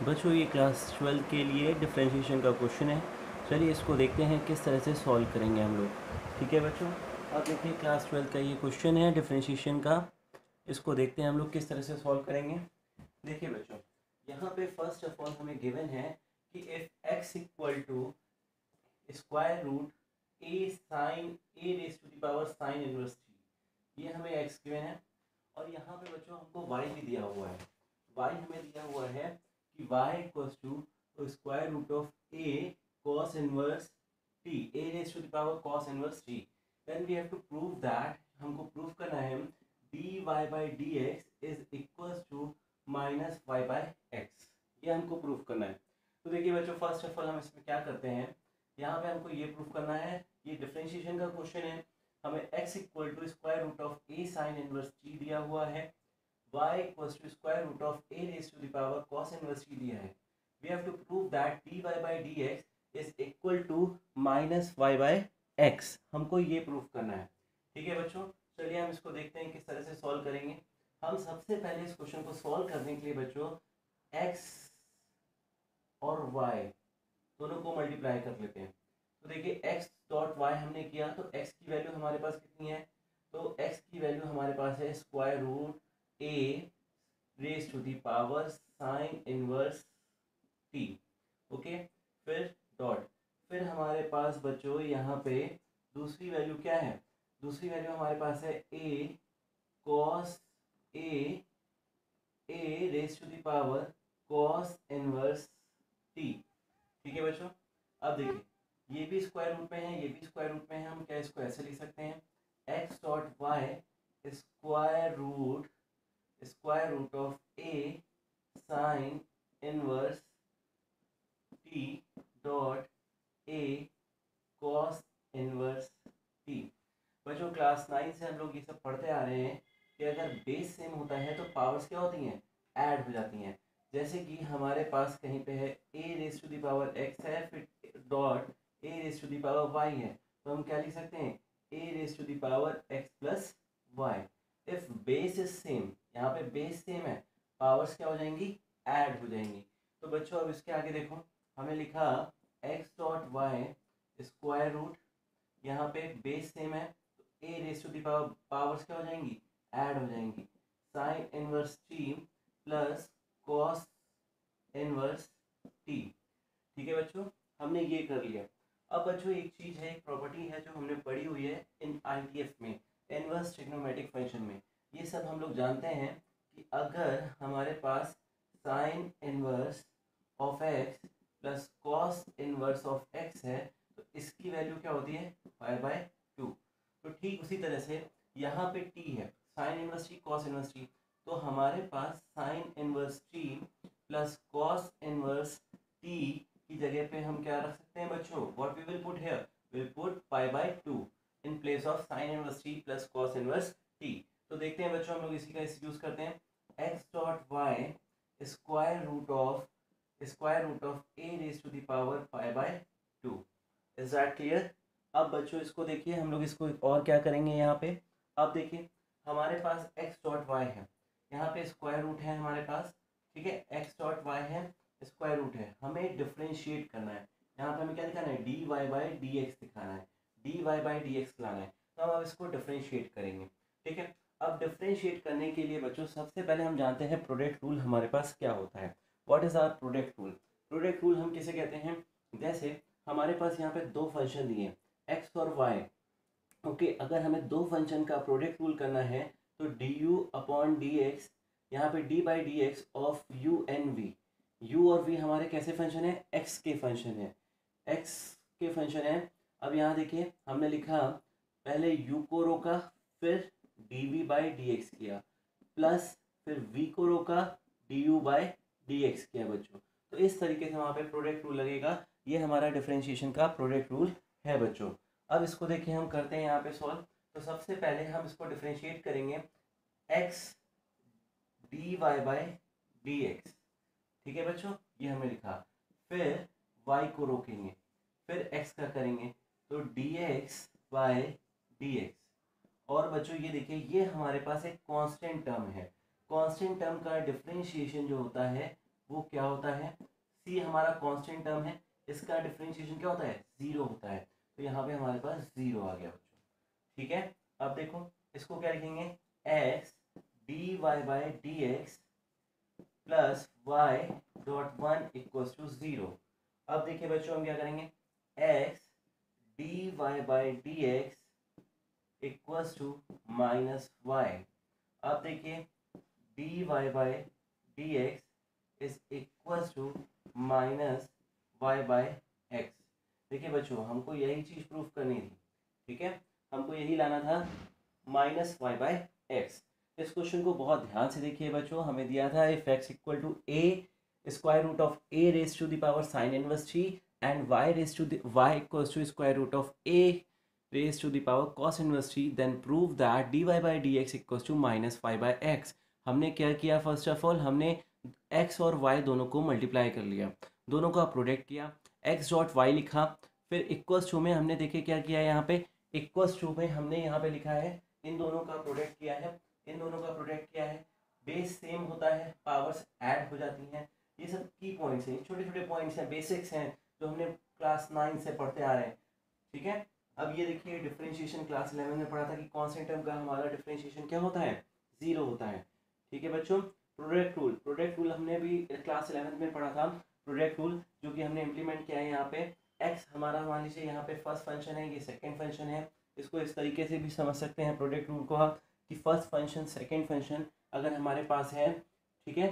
बच्चों, ये class twelve के लिए डिफ्रेंशिएशन का क्वेश्चन है। चलिए इसको देखते हैं किस तरह से सॉल्व करेंगे हम लोग। ठीक है बच्चों? अब देखिए क्लास ट्वेल्व का ये क्वेश्चन है डिफ्रेंशिएशन का। इसको देखते हैं हम लोग किस तरह से सॉल्व करेंगे। देखिए बच्चों, यहाँ पे फ़र्स्ट ऑफ़ ऑल हमें गिवन है कि if x equal to square root a sine a raise to the power sine inverse three ये हमें एक्स गिवन है। और यहाँ पे बच्चों हमको वाई भी दिया हुआ है। वाई हमें दिया हुआ है कि y equals to square root of a cos inverse t, a raise to the power cos inverse t. Then we have to prove that हमको प्रूव करना है dy by dx is equals to minus y by x ये हमको प्रूव करना है। तो देखिए बच्चों फ़र्स्ट ऑफ़ ऑल हम इसमें क्या करते हैं? यहाँ पे हमको ये प्रूफ करना है, ये डिफ्रेंशिएशन का क्वेश्चन है। हमें x equal to square root of a sine inverse t दिया हुआ है। Y equals to square root of a raised to the power cos inverse t दिया है we have to prove that dy by dx is equal to minus y by x. हमको ये proof करना है। ठीक है बच्चों? चलिए हम इसको देखते हैं किस तरह से सॉल्व करेंगे। हम सबसे पहले इस क्वेश्चन को सॉल्व करने के लिए बच्चों, x और y दोनों को मल्टीप्लाई कर लेते हैं। तो देखिए, x डॉट y हमने किया तो x की वैल्यू हमारे पास कितनी है? तो x की वैल्यू हमारे पास है square root a raised to the power sin inverse t okay फिर डॉट फिर हमारे पास बच्चों, यहाँ पे दूसरी वैल्यू क्या है? दूसरी वैल्यू हमारे पास है a cos a a raised to the power cos inverse t, ठीक है बच्चों? अब देखिए, ये भी स्क्वायर रूट में है, ये भी स्क्वायर रूट में है, हम क्या इसको ऐसे लिख सकते हैं? X dot y square root square root of a sin inverse t dot a cos inverse t. बच्चों क्लास नाइन से हम लोग ये सब पढ़ते आ रहे हैं कि अगर बेस सेम होता है तो पावर्स क्या होती हैं? ऐड हो जाती हैं। जैसे कि हमारे पास कहीं पे है a raise to the power x है, फिर dot a raise to the power y है। तो हम क्या लिख सकते हैं? A raise to the power x plus y. If base is same यहाँ पे बेस सेम है पावर्स क्या हो जाएँगी? ऐड हो जाएँगी। तो बच्चों, अब इसके आगे देखो, हमें लिखा x dot y square root यहाँ पे बेस सेम है तो a raise to the power powers क्या हो जाएँगी? ऐड हो जाएँगी। Sine inverse T plus cos inverse T ठीक है बच्चों, हमने ये कर लिया। अब बच्चों, एक चीज़ है, एक प्रॉपर्टी है जो हमने पढ़ी हुई है इन आई में इनवर्स ट्रिग्नोमेट्रिक फ़ंक्शन में। ये सब हम लोग जानते हैं कि अगर हमारे पास sine inverse of x plus cos inverse of x है तो इसकी वैल्यू क्या होती है? फाइव बाय टू तो ठीक उसी तरह से यहाँ पे टी है sine inverse T cos inverse T तो हमारे पास sine inverse T plus cos inverse T की जगह पे हम क्या रख सकते हैं बच्चों? What we will put here will put pi by two in place of sine inverse T plus cos inverse T तो देखते हैं बच्चों, हम लोग इसी का यूज़ करते हैं। X dot y square root of square root of a raise to the power five by two is that clear अब बच्चों, इसको देखिए, हम लोग इसको और क्या करेंगे यहाँ पे? अब देखिए, हमारे पास एक्स डॉट वाई है। यहाँ पे स्क्वायर रूट है हमारे पास, ठीक है? एक्स डॉट वाई है स्क्वायर रूट है। हमें डिफ्रेंशिएट करना है। यहाँ पे हमें क्या दिखाना है? D y by d x दिखाना है। D y by d x लाना है। तो हम अब इसको डिफ्रेंशिएट करेंगे, ठीक है? अब डिफ्रेंशिएट करने के लिए बच्चों, सबसे पहले हम जानते हैं प्रोडक्ट रूल हमारे पास क्या होता है। What is our product rule product rule हम किसे कहते हैं? जैसे हमारे पास यहाँ पे दो फ़ंक्शन दिए एक्स और वाई ओके अगर हमें दो फ़ंक्शन का प्रोडक्ट रूल करना है तो d u upon d x यहाँ पे d by d x of u and v u और वी हमारे कैसे फ़ंक्शन है? एक्स के फ़ंक्शन है। एक्स के फ़ंक्शन है। अब यहाँ देखिए, हमने लिखा पहले यू को रोका, फिर d v by d x किया प्लस फिर वी को रोका d u by d x किया बच्चों। तो इस तरीके से वहाँ पे प्रोडक्ट रूल लगेगा। ये हमारा डिफ्रेंशिएशन का प्रोडक्ट रूल है बच्चों। अब इसको देखिए, हम करते हैं यहाँ पे सॉल्व तो सबसे पहले हम इसको डिफ्रेंशिएट करेंगे। X d y by d x ठीक है बच्चों? ये हमें लिखा। फिर वाई को रोकेंगे। फिर एक्स का करेंगे। तो d x by d x और बच्चों, ये देखिए, ये हमारे पास एक कांस्टेंट टर्म है। कांस्टेंट टर्म का डिफ्रेंशिएशन जो होता है, वो क्या होता है? सी हमारा कांस्टेंट टर्म है, इसका डिफ्रेंशिएशन क्या होता है? ज़ीरो होता है। तो यहाँ पे हमारे पास ज़ीरो आ गया बच्चों। ठीक है? अब देखो, इसको क्या लिखेंगे? X d y by d x plus y dot one equals to zero अब देखिए बच्चों, हम क्या करेंगे? X d y by d x equals to minus y अब देखिए d y by d x is equals to minus y by x देखिए बच्चों, हमको यही चीज़ प्रूफ करनी थी, ठीक है? हमको यही लाना था माइनस वाई बाय एक्स इस क्वेश्चन को बहुत ध्यान से देखिए बच्चों, हमें दिया था if x equal to a square root of a raise to the power sine inverse three and y raise to the y equals to square root of a the power cos inverse three then prove that d y by d x equals to minus five by x हमने क्या किया? First of all हमने x और y दोनों को multiply कर लिया। दोनों का प्रोडक्ट किया। एक्स डॉट वाई लिखा। फिर इक्वस टू में हमने देखे क्या किया यहाँ पे? इक्वल्स टू में हमने यहाँ पे लिखा है। इन दोनों का प्रोडक्ट किया है। इन दोनों का प्रोडक्ट किया है। बेस सेम होता है। पावर्स ऐड हो जाती हैं। ये सब की पॉइंट्स हैं। छोटे छोटे पॉइंट्स हैं। बेसिक्स हैं। जो हमने क्लास नाइन से पढ़ते आ रहे हैं। ठीक है? अब ये देखिए डिफ्रेंशिएशन क्लास इलेवन में पढ़ा था कि कॉन्सेंट टर्म का हमारा डिफ्रेंशिएशन क्या होता है? ज़ीरो होता है। ठीक है बच्चों? प्रोडक्ट रूल प्रोडक्ट रूल हमने भी क्लास इलेवंथ में पढ़ा था। प्रोडक्ट रूल जो कि हमने इम्प्लीमेंट किया है यहाँ पे। एक्स हमारा, मान लीजिए यहाँ पे फ़र्स्ट फ़ंक्शन है, ये सेकेंड फ़ंक्शन है। इसको इस तरीके से भी समझ सकते हैं प्रोडक्ट रूल को कि फ़र्स्ट फ़ंक्शन सेकेंड फ़ंक्शन अगर हमारे पास है, ठीक है?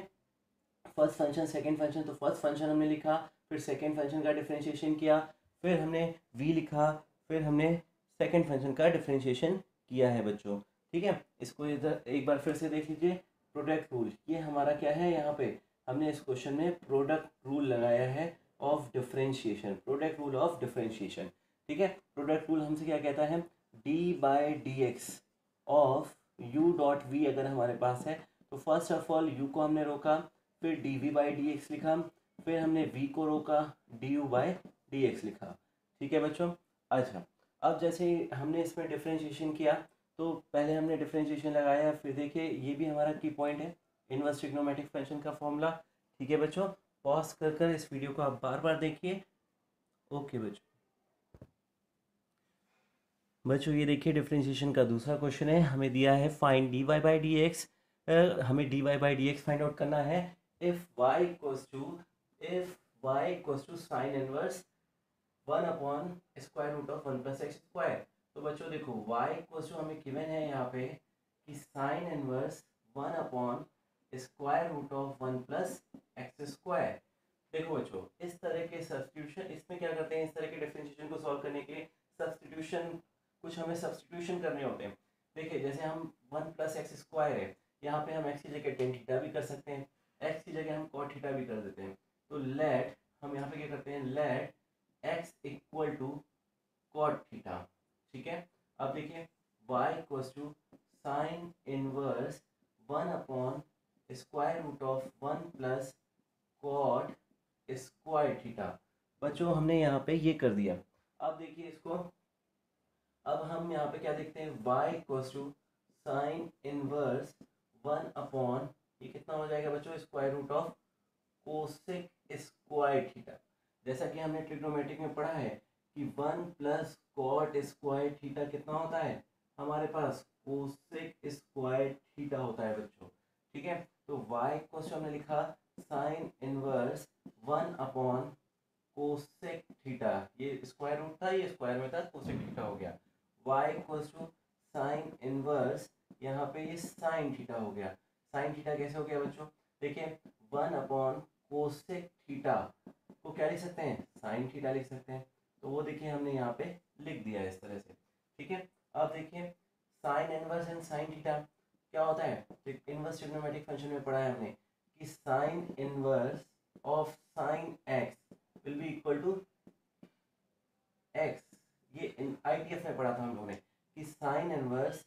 फ़र्स्ट फ़ंक्शन सेकेंड फ़ंक्शन तो फ़र्स्ट फ़ंक्शन हमने लिखा, फिर सेकेंड फ़ंक्शन का डिफ्रेंशिएशन किया, फिर हमने वी लिखा फिर हमने सेकेंड फ़ंक्शन का डिफ्रेंशिएशन किया है बच्चों। ठीक है? इसको इधर एक बार फिर से देख लीजिए। प्रोडक्ट रूल ये हमारा क्या है यहाँ पे? हमने इस क्वेश्चन में प्रोडक्ट रूल लगाया है of differentiation product rule of differentiation ठीक है? प्रोडक्ट रूल हमसे क्या कहता है? D by d x of u dot v अगर हमारे पास है तो फ़र्स्ट ऑफ़ ऑल यू को हमने रोका, फिर d v by d x लिखा, फिर हमने वी को रोका d u by d x लिखा। ठीक है बच्चों? अच्छा अब जैसे हमने इसमें डिफ्रेंशिएशन किया तो पहले हमने डिफ्रेंशिएशन लगाया, फिर देखिए, ये भी हमारा की पॉइंट है इनवर्स ट्रिग्नोमेट्रिक फ़ंक्शन का फॉर्मूला ठीक है बच्चों पॉज कर कर इस वीडियो को आप बार बार देखिए। ओके बच्चों। बच्चों, ये देखिए डिफ्रेंशिएशन का दूसरा क्वेश्चन है। हमें दिया है find d y by d x हमें d y by d x find out करना है। If y equals to if y equals to sine inverse one upon square root of one plus x square. तो बच्चों देखो y equals to हमें given है यहाँ पे कि sine inverse one upon square root of one plus x square. देखो बच्चों, इस तरह के सब्सटीट्यूशन इसमें क्या करते हैं? इस तरह के डिफ्रेंशिएशन को सॉल्व करने के लिए सब्सटीट्यूशन कुछ हमें सब्सटीट्यूशन करने होते हैं। देखिए, जैसे हम वन प्लस एक्स स्क्वायर है, यहाँ पे हम एक्स की जगह टेन थीटा भी कर सकते हैं एक्स की जगह हम कॉट थीटा भी कर देते हैं। तो लेट हम यहाँ पे क्या करते हैं? Let x equal to cot theta ठीक है? अब देखिए y equals to sine inverse one upon square root of one plus cot square theta बच्चों, हमने यहाँ पे ये कर दिया। अब देखिए इसको। अब हम यहाँ पे क्या देखते हैं? y equals to sine inverse one upon ये कितना हो जाएगा बच्चों? Square root of cosec square theta जैसा कि हमने ट्रिग्नोमेट्रिक में पढ़ा है कि one plus cot square theta कितना होता है? हमारे पास कोसेक स्क्वायर थीटा होता है बच्चों। ठीक है? तो y क्वेश्चन हमने लिखा sine inverse one upon cosec theta. ये स्क्वायर रूट था, ये स्क्वायर में था कोसेक थीटा हो गया। y equals to sine inverse यहाँ पे ये साइन थीटा हो गया। साइन थीटा कैसे हो गया बच्चों? देखिए, वन अपॉन कोसेक थीटा। को क्या लिख सकते हैं? साइन थीटा लिख सकते हैं। तो वो देखिए हमने यहाँ पे लिख दिया इस तरह से। ठीक है? अब देखिए sine inverse and sine theta क्या होता है? इनवर्स ट्रिग्नोमेट्रिक फ़ंक्शन में पढ़ा है हमने कि sine inverse of sine x will be equal to x ये आईटीएफ में पढ़ा था हम लोगों ने कि sine inverse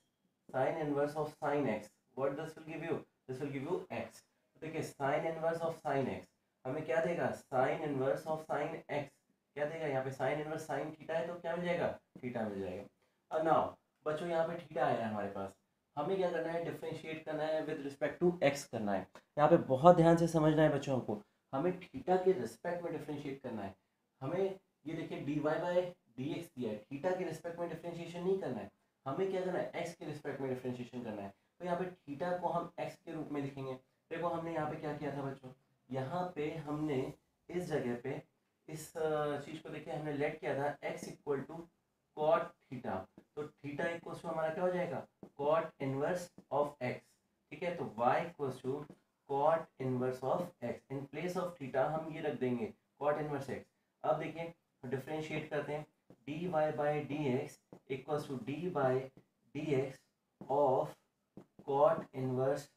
sine inverse of sine x what this will give you this will give you x तो देखिए sine inverse of sine x हमें क्या देगा? Sine inverse of sine x. क्या देगा? यहाँ पे साइन इनवर्स साइन थीटा है तो क्या मिल जाएगा? थीटा मिल जाएगा। और नाउ बच्चों, यहाँ पे थीटा आया है हमारे पास। हमें क्या करना है? डिफ्रेंशिएट करना है विद रिस्पेक्ट टू एक्स करना है। यहाँ पे बहुत ध्यान से समझना है बच्चों को हमें थीटा के रिस्पेक्ट में डिफ्रेंशिएट करना है। हमें ये देखिए d y by d x दिया है। थीटा के रिस्पेक्ट में डिफ्रेंशिएशन नहीं करना है। हमें क्या करना है? एक्स के रिस्पेक्ट में डिफ्रेंशिएशन करना है। तो यहाँ पे थीटा को हम एक्स के रूप में लिखेंगे। देखो, हमने यहाँ पे क्या किया था बच्चों? यहाँ पे हमने इस जगह पे, इस चीज़ को देखिए, हमने लेट किया था x equal to cot theta तो थीटा इक्वल टू हमारा क्या हो जाएगा? कॉट इनवर्स ऑफ़ एक्स ठीक है? तो y equal to cot inverse of x in place of theta हम ये रख देंगे कॉट इनवर्स एक्स अब देखिए डिफ्रेंशिएट करते हैं। D y by d x equals to d by d x of cot inverse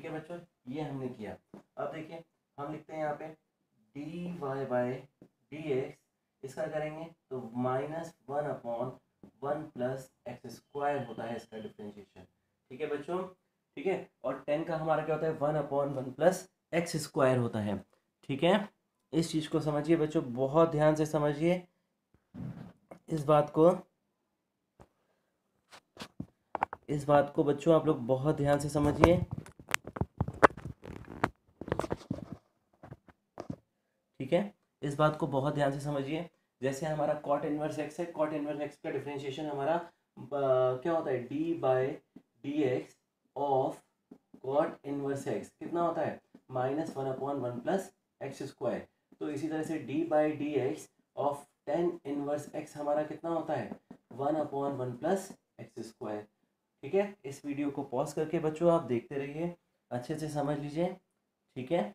ठीक है बच्चों? ये हमने किया। अब देखिए, हम लिखते हैं यहाँ पे d y by d x इसका करेंगे तो minus one upon one plus x square होता है इसका डिफ्रेंशिएशन ठीक है बच्चों? ठीक है? और टेन का हमारा क्या होता है? One upon one plus x square होता है। ठीक है? इस चीज़ को समझिए बच्चों, बहुत ध्यान से समझिए। इस बात को, इस बात को बच्चों आप लोग बहुत ध्यान से समझिए। ठीक है? इस बात को बहुत ध्यान से समझिए। जैसे हमारा कॉट इनवर्स एक्स है कॉट इनवर्स एक्स का डिफ्रेंशिएशन हमारा क्या होता है? D by d x of cot inverse x कितना होता है? Minus one upon one plus x square तो इसी तरह से d by d x of tan inverse x हमारा कितना होता है? One upon one plus x square ठीक है? इस वीडियो को पॉज करके बच्चों, आप देखते रहिए, अच्छे से समझ लीजिए। ठीक है?